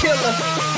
killer.